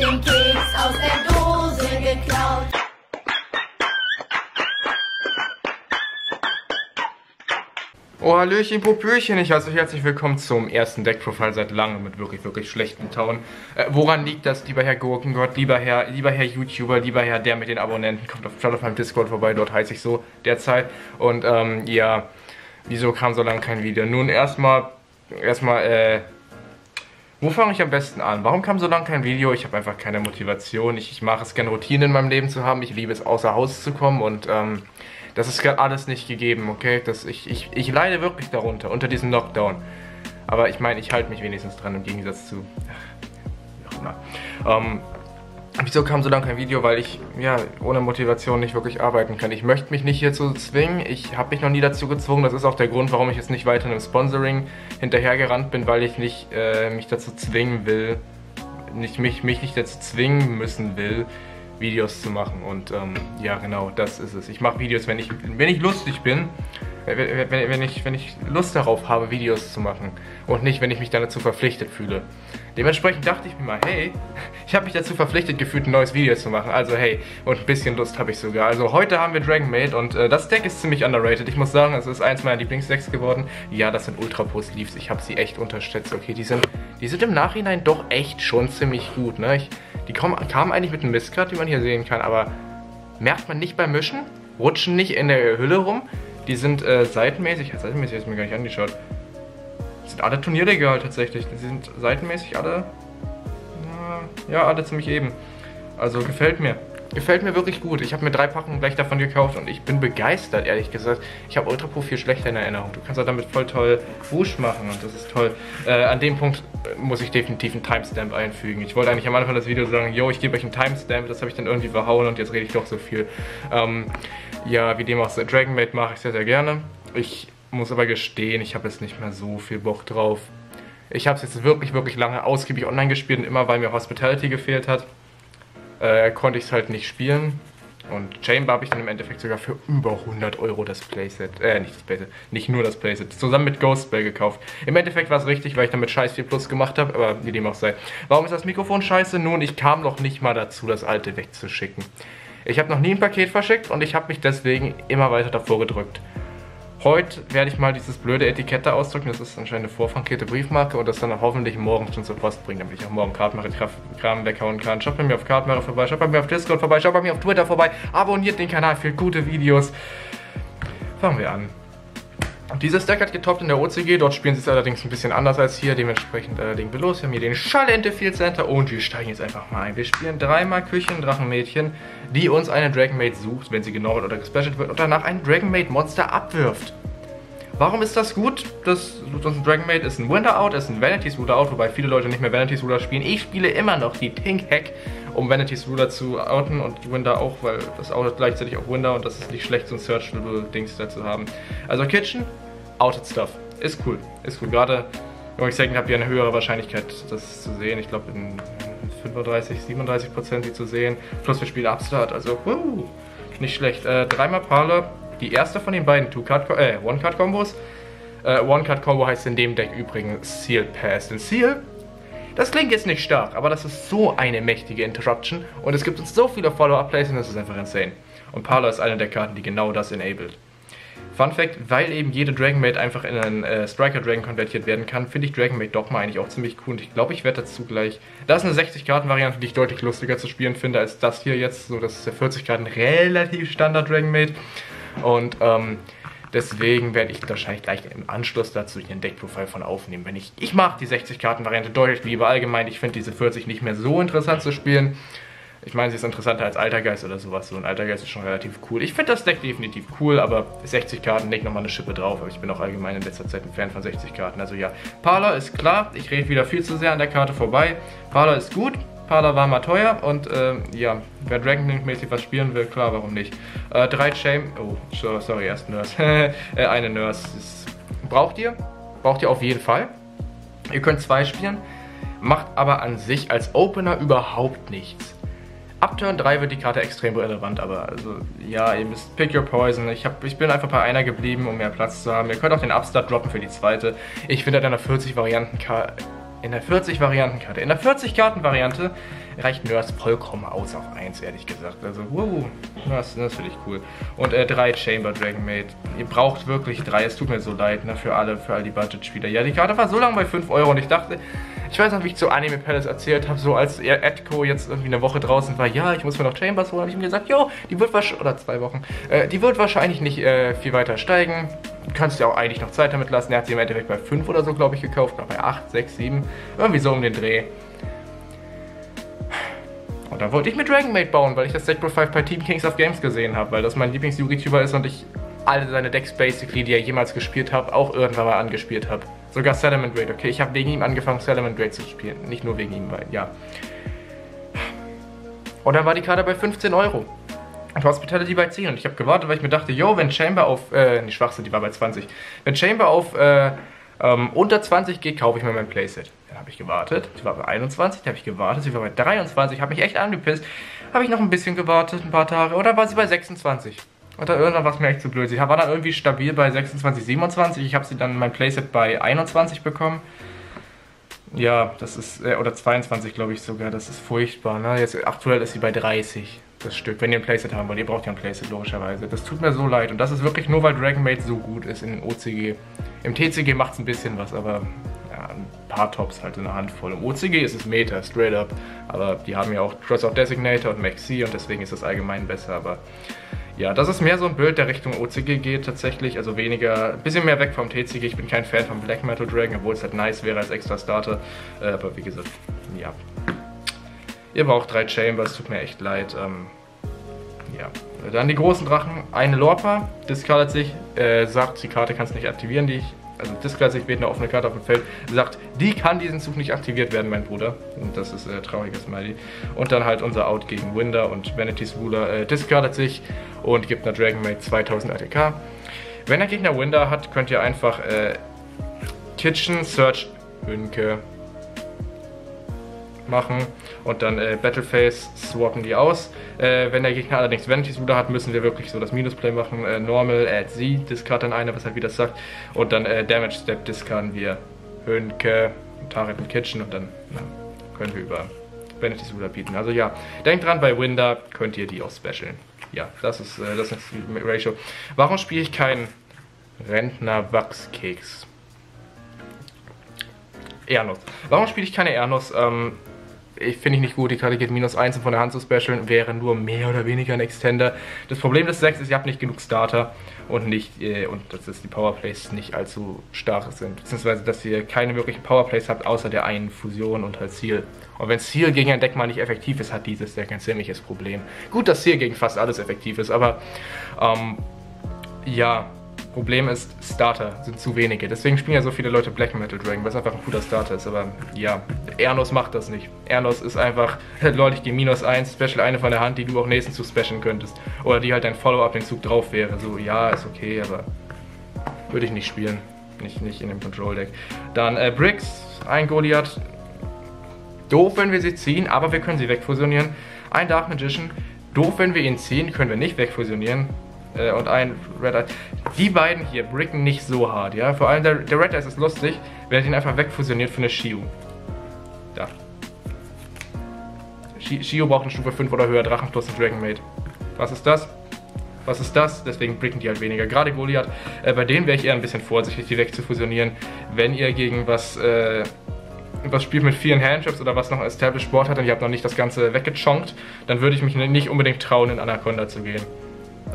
den Keks aus der Dose geklaut. Oh, Hallöchen, Popöchen. Ich heiße euch herzlich willkommen zum ersten Deckprofil seit langem mit wirklich, wirklich schlechten Tauen. Äh, woran liegt das, lieber Herr Gurkengott, lieber Herr, lieber Herr YouTuber, lieber Herr, der mit den Abonnenten, kommt auf, auf meinem Discord vorbei, dort heiße ich so derzeit. Und, ähm, ja, wieso kam so lange kein Video? Nun, erstmal, erstmal, äh, wo fange ich am besten an? Warum kam so lange kein Video? Ich habe einfach keine Motivation. Ich, ich mache es gerne, Routine in meinem Leben zu haben. Ich liebe es, außer Haus zu kommen und, ähm, das ist gerade alles nicht gegeben, okay? Das, ich, ich, ich leide wirklich darunter, unter diesem Lockdown. Aber ich meine, ich halte mich wenigstens dran im Gegensatz zu... Ach, immer. Ähm, wieso kam so lange kein Video? Weil ich, ja, ohne Motivation nicht wirklich arbeiten kann. Ich möchte mich nicht hierzu zwingen. Ich habe mich noch nie dazu gezwungen. Das ist auch der Grund, warum ich jetzt nicht weiter im Sponsoring hinterhergerannt bin, weil ich nicht äh, mich dazu zwingen will, nicht, mich, mich nicht dazu zwingen müssen will, Videos zu machen. Und ähm, ja, genau, das ist es. Ich mache Videos, wenn ich, wenn ich lustig bin, wenn, wenn, ich, wenn ich Lust darauf habe, Videos zu machen. Und nicht, wenn ich mich dann dazu verpflichtet fühle. Dementsprechend dachte ich mir mal, hey, ich habe mich dazu verpflichtet gefühlt, ein neues Video zu machen. Also hey, und ein bisschen Lust habe ich sogar. Also heute haben wir Dragon Maid und äh, das Deck ist ziemlich underrated. Ich muss sagen, es ist eins meiner Lieblingsdecks geworden. Ja, das sind Ultra Post Leaves. Ich habe sie echt unterschätzt. Okay, die sind, die sind im Nachhinein doch echt schon ziemlich gut, ne? Ich, die kommen, kamen eigentlich mit einem Mistgrad, wie man hier sehen kann, aber merkt man nicht beim Mischen, rutschen nicht in der Hülle rum. Die sind äh, seitenmäßig, seitenmäßig habe ich mir gar nicht angeschaut. Sind alle Turnierdecke halt tatsächlich. Die sind seitenmäßig alle, ja, alle ziemlich eben. Also gefällt mir. Gefällt mir wirklich gut. Ich habe mir drei Packungen gleich davon gekauft und ich bin begeistert, ehrlich gesagt. Ich habe Ultra Pro viel schlechter in Erinnerung. Du kannst auch damit voll toll Wusch machen und das ist toll. Äh, an dem Punkt muss ich definitiv einen Timestamp einfügen. Ich wollte eigentlich am Anfang des Videos sagen, yo, ich gebe euch einen Timestamp. Das habe ich dann irgendwie verhauen und jetzt rede ich doch so viel. Ähm, ja, wie dem auch. Dragon Maid mache ich sehr, sehr gerne. Ich muss aber gestehen, ich habe jetzt nicht mehr so viel Bock drauf. Ich habe es jetzt wirklich, wirklich lange ausgiebig online gespielt und immer, weil mir Hospitality gefehlt hat äh, konnte ich es halt nicht spielen. Und Chamber habe ich dann im Endeffekt sogar für über 100 Euro das Playset, äh, nicht das Playset, nicht nur das Playset, zusammen mit Ghostspell gekauft. Im Endeffekt war es richtig, weil ich damit Scheiß 4 Plus gemacht habe, aber wie dem auch sei. Warum ist das Mikrofon scheiße? Nun, ich kam noch nicht mal dazu, das alte wegzuschicken. Ich habe noch nie ein Paket verschickt und ich habe mich deswegen immer weiter davor gedrückt. Heute werde ich mal dieses blöde Etikette ausdrücken. Das ist anscheinend eine vorfrankierte Briefmarke und das dann hoffentlich morgen schon zur Post bringen, damit ich auch morgen Kartenmache-Kram weghauen kann. Schaut bei mir auf Kartenmache vorbei, schaut bei mir auf Discord vorbei, schaut bei mir auf Twitter vorbei, abonniert den Kanal für gute Videos. Fangen wir an. Dieses Deck hat getoppt in der OCG, dort spielen sie es allerdings ein bisschen anders als hier, dementsprechend äh, legen wir los. Wir haben hier den Schallente Field Center und wir steigen jetzt einfach mal ein. Wir spielen dreimal Küchen-Drachenmädchen, die uns eine Dragonmaid sucht, wenn sie genormt oder gespecialt wird und danach ein Dragonmaid-Monster abwirft. Warum ist das gut? Das sucht uns ein Dragonmaid, ist ein Winter Out, ist ein Vanity's Ruler Out, wobei viele Leute nicht mehr Vanity's Ruler spielen. Ich spiele immer noch die Pink Hack, um Vanity's Ruler zu outen und Winter auch, weil das outet gleichzeitig auch Winter und das ist nicht schlecht, so ein Searchable-Dings da zu haben. Also Kitchen, outed Stuff. Ist cool, ist cool. Gerade Heroic Second habt ihr eine höhere Wahrscheinlichkeit, das zu sehen. Ich glaube in 35, 37 Prozent sie zu sehen. Plus wir spielen Upstart, also wuh, nicht schlecht. Äh, dreimal Parler, die erste von den beiden Two-Card, äh, One-Card-Kombos. Äh, One-Card-Combo heißt in dem Deck übrigens Seal Pass. Denn Seal, das klingt jetzt nicht stark, aber das ist so eine mächtige Interruption und es gibt uns so viele Follow-Up-Plays und das ist einfach insane. Und Parler ist eine der Karten, die genau das enabled. Fun Fact, weil eben jede Dragon Maid einfach in einen äh, Striker Dragon konvertiert werden kann, finde ich Dragon Maid Dogma eigentlich auch ziemlich cool. Und ich glaube, ich werde dazu gleich. Das ist eine 60-Karten-Variante, die ich deutlich lustiger zu spielen finde als das hier jetzt. So, das ist der 40 Karten relativ Standard Dragon Maid. Und ähm, deswegen werde ich wahrscheinlich gleich im Anschluss dazu hier ein Deckprofil von aufnehmen. Wenn ich, ich mag die 60-Karten-Variante deutlich lieber allgemein. Ich finde diese 40 nicht mehr so interessant zu spielen. Ich meine, sie ist interessanter als Altergeist oder sowas. So ein Altergeist ist schon relativ cool. Ich finde das Deck definitiv cool, aber 60 Karten legt nochmal eine Schippe drauf. Aber ich bin auch allgemein in letzter Zeit ein Fan von 60 Karten. Also ja, Parler ist klar. Ich rede wieder viel zu sehr an der Karte vorbei. Parler ist gut. Parler war mal teuer und äh, ja, wer Dragon Link mäßig was spielen will, klar, warum nicht. Äh, drei Shame, oh, sorry, erst Nurse. äh, eine Nurse. Ist, braucht ihr? Braucht ihr auf jeden Fall. Ihr könnt zwei spielen, macht aber an sich als Opener überhaupt nichts. Ab Turn 3 wird die Karte extrem relevant, aber also, ja, ihr müsst pick your poison. Ich, hab, ich bin einfach bei einer geblieben, um mehr Platz zu haben. Ihr könnt auch den Upstart droppen für die zweite. Ich finde deiner 40 Varianten in der 40-Variantenkarte. In der 40-Karten-Variante reicht Nurse vollkommen aus auf 1, ehrlich gesagt. Also, wow, das, das finde ich cool. Und äh, drei Chamber Dragon Maid. Ihr braucht wirklich drei, es tut mir so leid, ne, für alle, für all die Budget-Spieler. Ja, die Karte war so lange bei 5 Euro und ich dachte, ich weiß noch, wie ich zu Anime Palace erzählt habe, so als Edco jetzt irgendwie eine Woche draußen war, ja, ich muss mir noch Chambers holen, habe ich ihm gesagt, jo, die wird wahrscheinlich, oder zwei Wochen, äh, die wird wahrscheinlich nicht äh, viel weiter steigen. Du kannst dir auch eigentlich noch Zeit damit lassen. Er hat sie im Endeffekt bei 5 oder so, glaube ich, gekauft, noch bei 8, 6, 7, irgendwie so um den Dreh. Und da wollte ich mit Dragon Maid bauen, weil ich das Deck Pro 5 bei Team Kings of Games gesehen habe, weil das mein Lieblings-YouTuber ist und ich alle seine Decks basically, die er jemals gespielt hat, auch irgendwann mal angespielt habe. Sogar Salamand Raid, okay? Ich habe wegen ihm angefangen, Salamand Raid zu spielen. Nicht nur wegen ihm, weil, ja. Und dann war die Karte bei 15 Euro. Hospitality bei 10. Und ich habe gewartet, weil ich mir dachte, yo, wenn Chamber auf, äh, die Schwachsinn, die war bei 20. Wenn Chamber auf, äh, ähm, unter 20 geht, kaufe ich mir mein Playset. Dann habe ich gewartet. Sie war bei 21, dann habe ich gewartet. Sie war bei 23, habe mich echt angepisst. Habe ich noch ein bisschen gewartet, ein paar Tage. Oder war sie bei 26? Und dann irgendwann war es mir echt zu blöd. Sie war dann irgendwie stabil bei 26, 27. Ich habe sie dann mein Playset bei 21 bekommen. Ja, das ist, äh, oder 22 glaube ich sogar, das ist furchtbar. Ne? Jetzt aktuell ist sie bei 30, das Stück, wenn ihr ein Playset haben wollt. Ihr braucht ja ein Playset, logischerweise. Das tut mir so leid. Und das ist wirklich nur, weil Dragon Maid so gut ist in OCG. Im TCG macht es ein bisschen was, aber ja, ein paar Tops halt in der Handvoll. Im OCG ist es Meta, straight up. Aber die haben ja auch Cross of Designator und Maxi und deswegen ist das allgemein besser. Aber ja, das ist mehr so ein Bild, der Richtung OCG geht tatsächlich. Also weniger, ein bisschen mehr weg vom TCG. Ich bin kein Fan von Black Metal Dragon, obwohl es halt nice wäre als extra Starter. Äh, aber wie gesagt, ja. Ihr braucht drei Chambers, tut mir echt leid. Ähm, ja. Dann die großen Drachen. Eine Lorpa, discardet sich, äh, sagt, die Karte kannst nicht aktivieren, die ich also Discard sich wählt eine offene Karte auf dem Feld, sagt, die kann diesen Zug nicht aktiviert werden, mein Bruder. Und das ist äh, trauriges Smiley. Und dann halt unser Out gegen Winder und Vanity's Ruler äh, discardet sich und gibt einer Dragon Maid 2000 ATK. Wenn der Gegner Winder hat, könnt ihr einfach äh, Kitchen Search Hünke machen und dann äh, Battleface swappen die aus. Äh, wenn der Gegner allerdings Vanity's Ruder hat, müssen wir wirklich so das Minusplay machen. Äh, Normal, Add Z, discard dann eine, was halt wieder sagt. Und dann äh, Damage Step discarden wir Hönke, Tarek und Kitchen und dann na, können wir über Vanity's Ruder bieten. Also ja, denkt dran, bei Winder könnt ihr die auch specialen. Ja, das ist, äh, das ist Ratio. Warum spiele ich keinen Rentner Wachskeks? Ernos. Warum spiele ich keine Ernos? Ähm, ich finde ich nicht gut, die Karte geht minus 1 und von der Hand zu specialen wäre nur mehr oder weniger ein Extender. Das Problem des 6 ist, ihr habt nicht genug Starter und nicht, äh, und dass die Powerplays nicht allzu stark sind. Beziehungsweise, dass ihr keine wirklichen Powerplays habt, außer der einen Fusion und halt Ziel. Und wenn Ziel gegen ein Deck mal nicht effektiv ist, hat dieses Deck ein ziemliches Problem. Gut, dass Ziel gegen fast alles effektiv ist, aber ähm, ja, Problem ist, Starter sind zu wenige. Deswegen spielen ja so viele Leute Black Metal Dragon, weil es einfach ein guter Starter ist. Aber ja, Ernos macht das nicht. Ernos ist einfach, Leute, ich gehe minus 1, special eine von der Hand, die du auch nächsten Zug specialen könntest. Oder die halt dein Follow-up den Zug drauf wäre. So, ja, ist okay, aber würde ich nicht spielen. Nicht, nicht in dem Control-Deck. Dann äh, Bricks, ein Goliath. Doof, wenn wir sie ziehen, aber wir können sie wegfusionieren. Ein Dark Magician. Doof, wenn wir ihn ziehen, können wir nicht wegfusionieren äh, und ein Red Eye. Die beiden hier bricken nicht so hart, ja. Vor allem der, der Red Eye ist lustig, wer ihn einfach wegfusioniert für eine Shiu. Da. Shio braucht eine Stufe 5 oder höher, Drachen plus ein Dragon Maid. Was ist das? Was ist das? Deswegen bricken die halt weniger. Gerade Goliath, äh, bei denen wäre ich eher ein bisschen vorsichtig, die wegzufusionieren. Wenn ihr gegen was, äh, was spielt mit vielen Handtraps oder was noch Established Sport hat und ihr habt noch nicht das Ganze weggechonkt, dann würde ich mich nicht unbedingt trauen, in Anaconda zu gehen.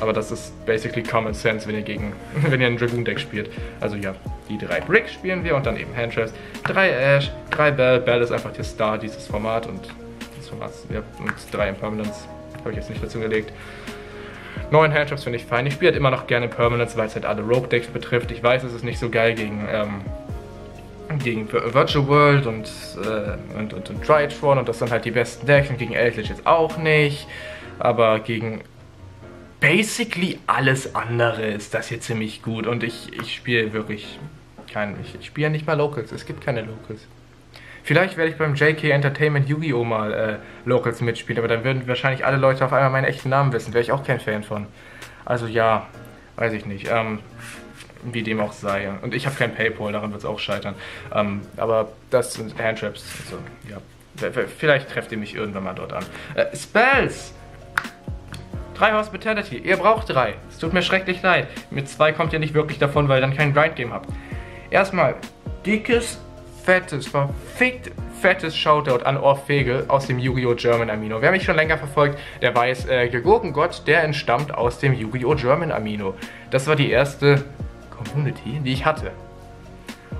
Aber das ist basically Common Sense, wenn ihr gegen, wenn ihr ein Dragoon-Deck spielt. Also ja, die drei Brick spielen wir und dann eben Handtraps. Drei Ash, drei Bell. Bell ist einfach der Star dieses Format und das Format, ja, und drei Impermanence. Habe ich jetzt nicht dazu gelegt. Neun Handtraps finde ich fein. Ich spiele halt immer noch gerne Permanence, weil es halt alle Rogue-Decks betrifft. Ich weiß, es ist nicht so geil gegen, ähm, gegen Virtual World und, äh, und, und, und Drytron und das sind halt die besten Decks und gegen Eldritch jetzt auch nicht. Aber gegen basically alles andere ist das hier ziemlich gut. Und ich, ich spiele wirklich kein. Ich, ich spiele nicht mal Locals. Es gibt keine Locals. Vielleicht werde ich beim JK Entertainment Yu-Gi-Oh! mal äh, Locals mitspielen, aber dann würden wahrscheinlich alle Leute auf einmal meinen echten Namen wissen. Wäre ich auch kein Fan von. Also ja, weiß ich nicht. Ähm, wie dem auch sei. Und ich habe kein Paypal, daran wird es auch scheitern. Ähm, aber das sind Handtraps. Also, ja. Vielleicht trefft ihr mich irgendwann mal dort an. Äh, Spells! Drei Hospitality. Ihr braucht drei. Es tut mir schrecklich leid. Mit zwei kommt ihr nicht wirklich davon, weil ihr dann kein Grind-Game habt. Erstmal, dickes, fettes, verfickt fettes Shoutout an Orfegel aus dem Yu-Gi-Oh! German Amino. Wer mich schon länger verfolgt, der weiß, äh, Gegurkengott, der entstammt aus dem Yu-Gi-Oh! German Amino. Das war die erste Community, die ich hatte.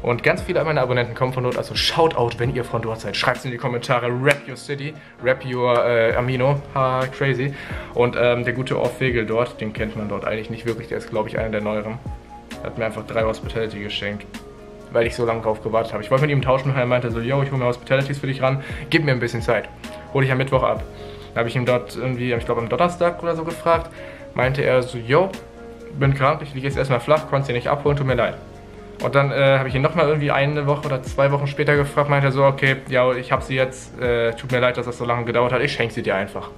Und ganz viele meiner Abonnenten kommen von dort, also Shoutout, wenn ihr von dort seid. Schreibt es in die Kommentare, rap your city, rap your äh, Amino, ha, crazy. Und ähm, der gute Orfegel dort, den kennt man dort eigentlich nicht wirklich, der ist glaube ich einer der neueren. Er hat mir einfach drei Hospitality geschenkt weil ich so lange drauf gewartet habe. Ich wollte mit ihm tauschen und er meinte so, yo, ich hole mir Hospitalities für dich ran, gib mir ein bisschen Zeit. Hole ich am Mittwoch ab. Da habe ich ihm dort irgendwie, ich glaube am Donnerstag oder so gefragt, meinte er so, yo, bin krank, ich liege jetzt erstmal flach, konnte sie nicht abholen, tut mir leid. Und dann äh, habe ich ihn nochmal irgendwie eine Woche oder zwei Wochen später gefragt, meinte er so, okay, ja, ich habe sie jetzt, äh, tut mir leid, dass das so lange gedauert hat, ich schenke sie dir einfach.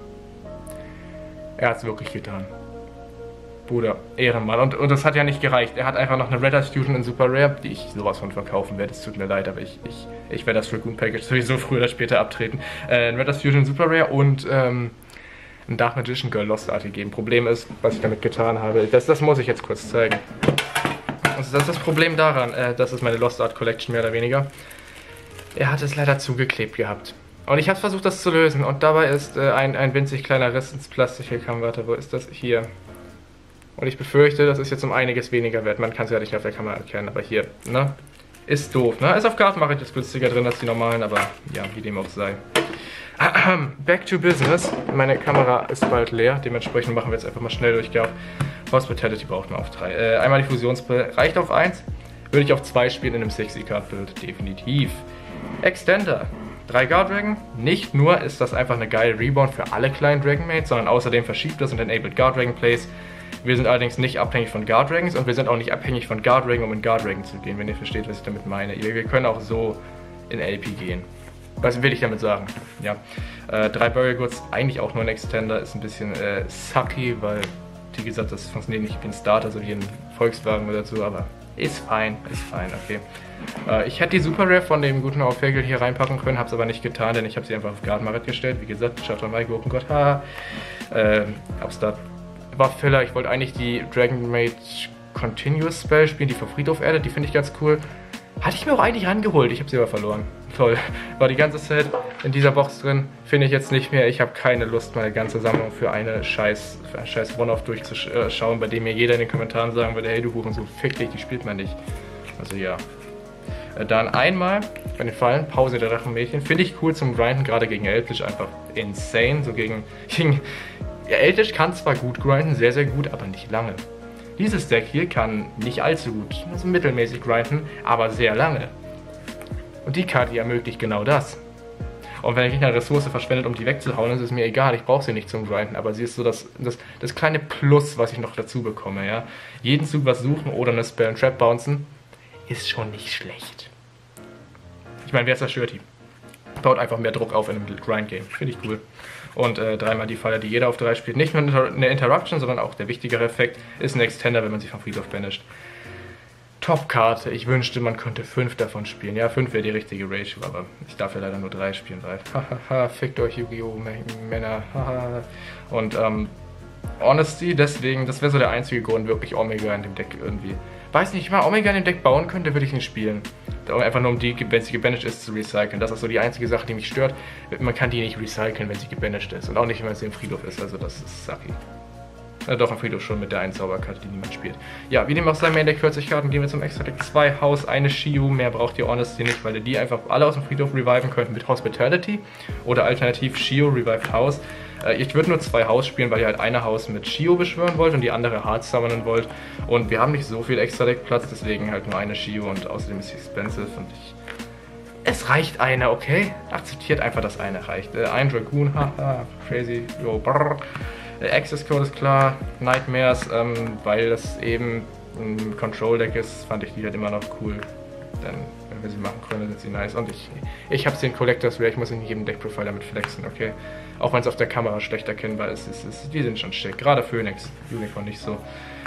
Er hat es wirklich getan. Bruder, Ehrenmann. Und, und das hat ja nicht gereicht. Er hat einfach noch eine Red Eyes Fusion in Super Rare, die ich sowas von verkaufen werde. Es tut mir leid, aber ich, ich, ich werde das Dragoon Package sowieso früher oder später abtreten. Äh, ein Red Eyes Fusion in Super Rare und ähm, ein Dark Magician Girl Lost Art gegeben. Problem ist, was ich damit getan habe, das, das muss ich jetzt kurz zeigen. Das ist das Problem daran, äh, das ist meine Lost Art Collection mehr oder weniger. Er hat es leider zugeklebt gehabt. Und ich habe versucht, das zu lösen. Und dabei ist äh, ein, ein winzig kleiner Riss ins Plastik gekommen. Warte, wo ist das? Hier. Und ich befürchte, das ist jetzt um einiges weniger wert. Man kann es ja nicht auf der Kamera erkennen, aber hier, ne? Ist doof, ne? Ist auf Karten mache ich das günstiger drin als die normalen, aber ja, wie dem auch sei. Back to business. Meine Kamera ist bald leer, dementsprechend machen wir jetzt einfach mal schnell Durchgabe. Hospitality braucht man auf 3. Äh, einmal die Fusionsbrille reicht auf 1. Würde ich auf 2 spielen in einem 60-Card-Bild, definitiv. Extender. 3 Guard Dragon. Nicht nur ist das einfach eine geile Rebound für alle kleinen Dragon Mates, sondern außerdem verschiebt das und enabled Guard Dragon Plays. Wir sind allerdings nicht abhängig von Guard Dragons und wir sind auch nicht abhängig von Guard Dragon, um in Guard Dragon zu gehen, wenn ihr versteht, was ich damit meine. Wir können auch so in LP gehen. Was will ich damit sagen? Ja, äh, drei Burial Goods, eigentlich auch nur ein Extender, ist ein bisschen äh, sucky, weil, wie gesagt, das funktioniert nicht wie ein Starter, so wie ein Volkswagen oder so, aber ist fein, ist fein, okay. Äh, ich hätte die Super Rare von dem guten Aufwägel hier reinpacken können, habe es aber nicht getan, denn ich habe sie einfach auf Guard Marit gestellt. Wie gesagt, Schatter Mai Gurkengott, haha. Ähm, Upstart war Filler. Ich wollte eigentlich die Dragon Maid Continuous Spell spielen, die für Friedhof erdet. Die finde ich ganz cool. Hatte ich mir auch eigentlich rangeholt. Ich habe sie aber verloren. Toll. War die ganze Zeit in dieser Box drin. Finde ich jetzt nicht mehr. Ich habe keine Lust, meine ganze Sammlung für eine scheiß, für einen scheiß One-Off durchzuschauen, bei dem mir jeder in den Kommentaren sagen würde, hey du Huren, so fick dich, die spielt man nicht. Also ja. Äh, dann einmal bei den Fallen, Pause der Drachenmädchen. Finde ich cool zum Grinden, gerade gegen Elfish. Einfach insane. So gegen, gegen ja, Eldish kann zwar gut grinden, sehr, sehr gut, aber nicht lange. Dieses Deck hier kann nicht allzu gut, also mittelmäßig grinden, aber sehr lange. Und die Karte ermöglicht genau das. Und wenn der eine Ressource verschwendet, um die wegzuhauen, ist es mir egal, ich brauche sie nicht zum Grinden, aber sie ist so das, das, das kleine Plus, was ich noch dazu bekomme, ja. Jeden Zug was suchen oder eine Spell and Trap bouncen, ist schon nicht schlecht. Ich meine, wer zerstört die? Baut einfach mehr Druck auf in einem Grind-Game. Finde ich cool und äh, dreimal die Falle, die jeder auf drei spielt. Nicht nur eine Interruption, sondern auch der wichtigere Effekt ist ein Extender, wenn man sie vom Friedhof banisht. Top-Karte. Ich wünschte, man könnte fünf davon spielen. Ja, fünf wäre die richtige Ratio, aber ich darf ja leider nur drei spielen, weil hahaha, fickt euch Yu-Gi-Oh! Männer. und ähm, Honesty, deswegen, das wäre so der einzige Grund, wirklich Omega in dem Deck irgendwie. Weiß nicht, wenn man Omega in dem Deck bauen könnte, würde ich nicht spielen. Einfach nur um die, wenn sie gebanagt ist, zu recyceln. Das ist so die einzige Sache, die mich stört. Man kann die nicht recyceln, wenn sie gebanagt ist. Und auch nicht, wenn sie im Friedhof ist. Also das ist sucky. Ja, doch, im Friedhof schon mit der einen Zauberkarte, die niemand spielt. Ja, wie dem auch sei, Main Deck 40 Karten, gehen wir zum Extra Deck 2 Haus, eine Shio, mehr braucht ihr Honesty nicht, weil ihr die einfach alle aus dem Friedhof reviven könnt mit Hospitality oder alternativ Shio Revived House. Äh, ich würde nur zwei Haus spielen, weil ihr halt eine Haus mit Shio beschwören wollt und die andere Hard summonen wollt. Und wir haben nicht so viel extra Deckplatz, deswegen halt nur eine Shio und außerdem ist sie expensive und ich... Es reicht eine, okay? Akzeptiert einfach, dass eine reicht. Äh, ein Dragoon, haha, crazy, yo, brrr. Access Code ist klar, Nightmares, ähm, weil das eben ein Control Deck ist, fand ich die halt immer noch cool. denn wenn wir sie machen können, sind sie nice. Und ich, ich habe sie in Collectors Rare, ich muss in jedem Deck-Profile damit flexen, okay? Auch wenn es auf der Kamera schlecht erkennbar ist, ist, ist, die sind schon schick. Gerade Phoenix, Unicorn nicht so.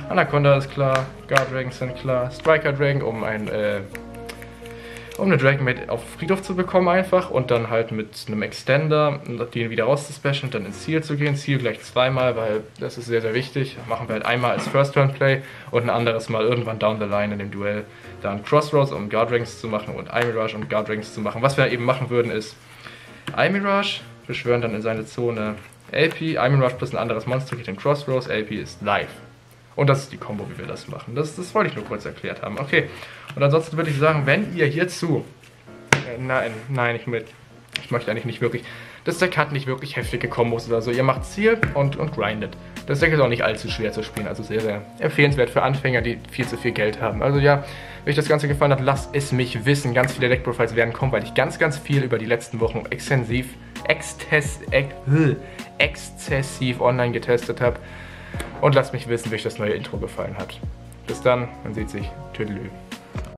Anaconda ist klar, Guard Dragons sind klar, Striker Dragon, um ein, äh, um eine Dragon Maid auf Friedhof zu bekommen einfach und dann halt mit einem Extender den wieder rauszuspecialen und dann ins Ziel zu gehen. Ziel gleich zweimal, weil das ist sehr, sehr wichtig. Machen wir halt einmal als First-Turn-Play und ein anderes Mal irgendwann down the line in dem Duell dann Crossroads, um Guard Dragons zu machen und Eye Mirage, um Guard Dragons zu machen. Was wir eben machen würden ist Eye Mirage, beschwören dann in seine Zone LP, Eye Mirage plus ein anderes Monster geht in Crossroads, LP ist live. Und das ist die Combo, wie wir das machen. Das, das wollte ich nur kurz erklärt haben. Okay, und ansonsten würde ich sagen, wenn ihr hierzu... Äh, nein, nein, ich, mit, ich möchte eigentlich nicht wirklich... Das Deck hat nicht wirklich heftige Kombos oder so. Ihr macht Ziel und, und grindet. Das Deck ist auch nicht allzu schwer zu spielen, also sehr, sehr empfehlenswert für Anfänger, die viel zu viel Geld haben. Also ja, wenn euch das Ganze gefallen hat, lasst es mich wissen. Ganz viele Deck-Profiles werden kommen, weil ich ganz, ganz viel über die letzten Wochen extensiv, exzess, ex, exzessiv online getestet habe. Und lasst mich wissen, wie euch das neue Intro gefallen hat. Bis dann, man sieht sich. Tüdelü.